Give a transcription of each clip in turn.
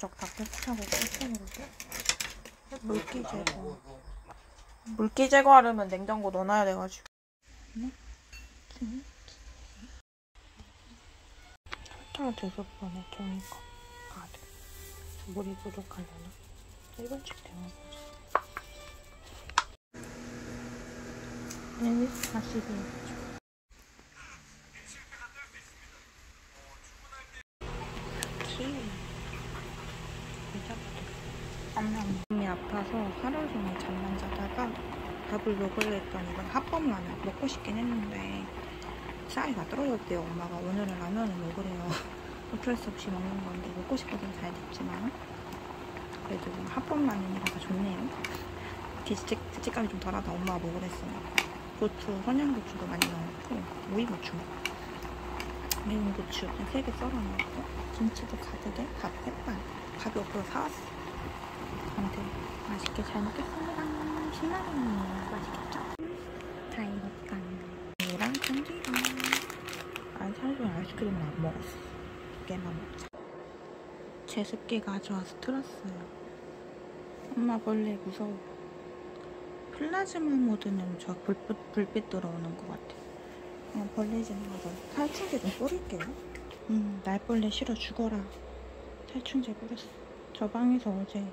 부쩍 다 깨끗하고 깨끗하는데? 물기 제거. 물기 제거하려면 냉장고 넣어놔야 돼가지고. 설탕을 대섯 번에 정이거 가득. 물이 부족하려나? 1번씩 데워보자. 네, 42. 하루 종일 잠만 자다가 밥을 먹으려 했더니 이건 핫밤라면 먹고 싶긴 했는데 쌀이 다 떨어졌대요. 엄마가 오늘은 라면을 먹으래요. 어쩔 수 없이 먹는 건데 먹고 싶어서 잘 됐지만 그래도 핫밤라면이라서 좋네요. 뒤집, 뒤집감이 좀 덜하다 엄마가 먹으랬어요 고추, 선양고추도 많이 넣었고 오이고추. 매운 고추 한 3개 썰어 넣었고 김치도 가득에 밥 햇반. 밥이 없어서 사왔어. 아무튼 맛있게 잘 먹겠습니다. 신라면이에요 맛있겠죠? 자 이것간 이랑 참기름. 아니 사실 아이스크림은 안 먹었어. 깨만 먹자. 제습기 가져와서 틀었어요. 엄마 벌레 무서워. 플라즈마 모드는 저 불빛, 불빛 들어오는 것 같아. 그냥 벌레 좀 가서 살충제 좀 뿌릴게요. 음, 날벌레 싫어 죽어라. 살충제 뿌렸어. 저 방에서 어제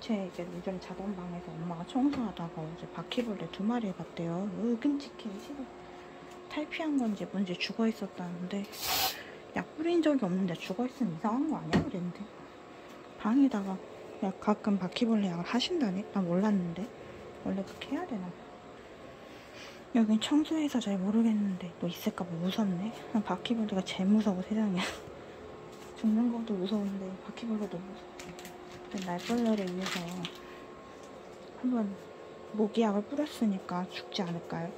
제 이제 요즘 자던 방에서 엄마가 청소하다가 어제 바퀴벌레 두 마리 봤대요. 으 끔찍해 싫어 탈피한 건지 뭔지 죽어 있었다는데 약 뿌린 적이 없는데 죽어 있으면 이상한 거 아니야? 그랬는데 방에다가 약 가끔 바퀴벌레 약을 하신다네 나 몰랐는데. 원래 그렇게 해야 되나? 여긴 청소해서 잘 모르겠는데 또 있을까봐 무섭네. 난 바퀴벌레가 제일 무서워 세상에. 죽는 것도 무서운데 바퀴벌레도 무서워 날벌레를 위해서 한번 모기약을 뿌렸으니까 죽지 않을까요?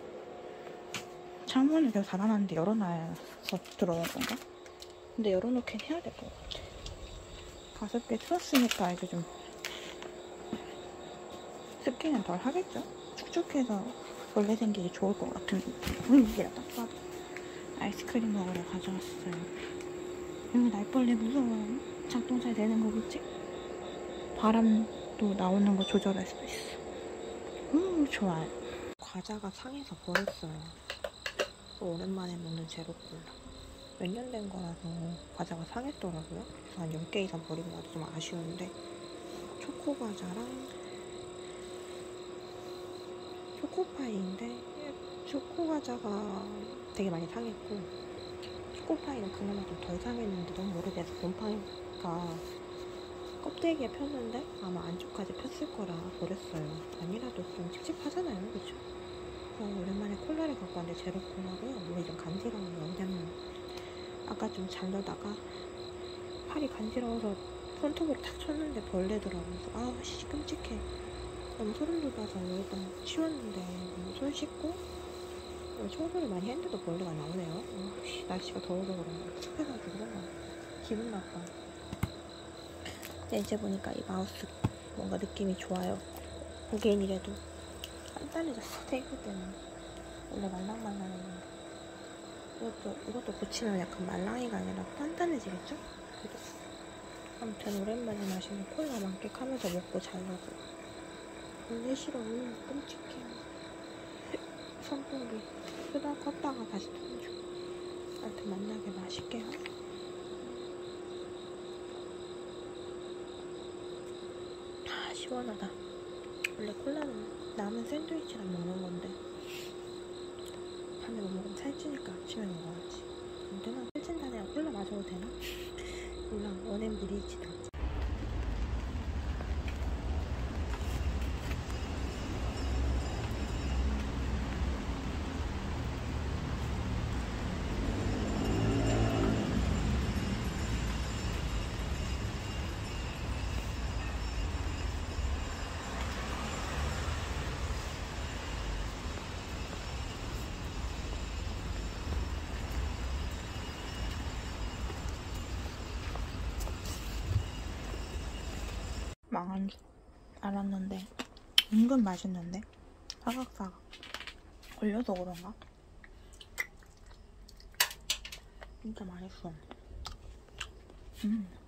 창문을 계속 닫아놨는데 열어놔서 들어온 건가? 근데 열어놓긴 해야 될 것 같아 가습기 틀었으니까 이게 좀 습기는 덜 하겠죠? 축축해서 벌레 생기기 좋을 것 같은 분위기라 딱 봐도 아이스크림 먹으러 가져왔어요 여기 날벌레 무서워요 작동 잘 되는 거겠지? 바람도 나오는 거 조절할 수도 있어. 음 좋아요. 과자가 상해서 버렸어요. 오랜만에 먹는 제로콜라. 몇 년 된 거라서 과자가 상했더라고요. 그래서 한 10개 이상 버린 거 같아서 좀 아쉬운데 초코 과자랑 초코파이인데 초코 과자가 되게 많이 상했고 초코파이는 그나마 좀 덜 상했는데 너무 오래돼서 곰팡이가 껍데기에 폈는데 아마 안쪽까지 폈을 거라 버렸어요. 아니라도 좀 찝찝하잖아요. 그쵸? 어, 오랜만에 콜라를 갖고 왔는데 제로 콜라고요? 물이 좀 간지러워요 왜냐면 아까 좀 자려다가 팔이 간지러워서 손톱으로 탁 쳤는데 벌레더라고요. 아씨 끔찍해. 너무 소름 돋아서 일단 치웠는데 손 씻고 청소를 많이 했는데도 벌레가 나오네요. 어, 날씨가 더워서 그런가. 습해가지고 그런가 기분 나빠 이제 보니까 이 마우스 뭔가 느낌이 좋아요. 고개인이라도 단단해졌어. 테이프 때문에. 원래 말랑말랑했는데 이것도, 이것도 고치면 약간 말랑이가 아니라 단단해지겠죠? 그죠? 아무튼 오랜만에 마시는 콜라 만끽하면서 먹고 자려고. 원래 싫어 음, 끔찍해 손톱이 크다 컸다가 다시 ton줘 하여튼 만나게 아 시원하다 원래 콜라는 남은 샌드위치랑 먹는 건데 밤에 못 먹으면 살찌니까 아침에 먹어야지 안 되나? 살찐다네요 콜라 마셔도 되나? 몰라 원앤 무리지다 망한 줄 알았는데 은근 맛있는데 사각사각 걸려서 그런가? 진짜 맛있어 음.